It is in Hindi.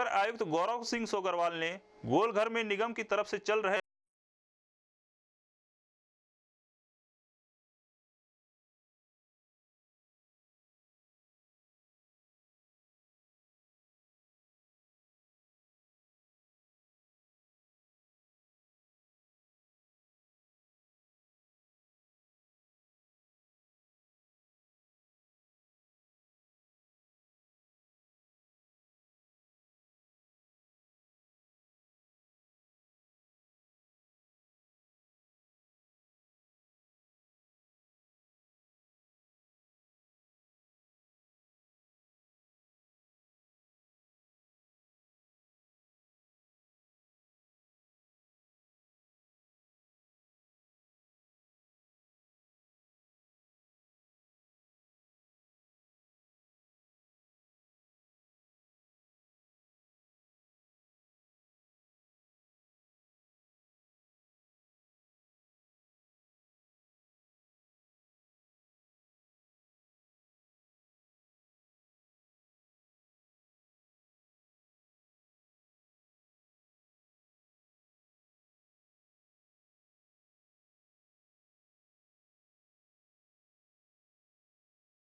नगर आयुक्त गौरव सिंह सोगरवाल ने गोलघर में निगम की तरफ़ से चल रहे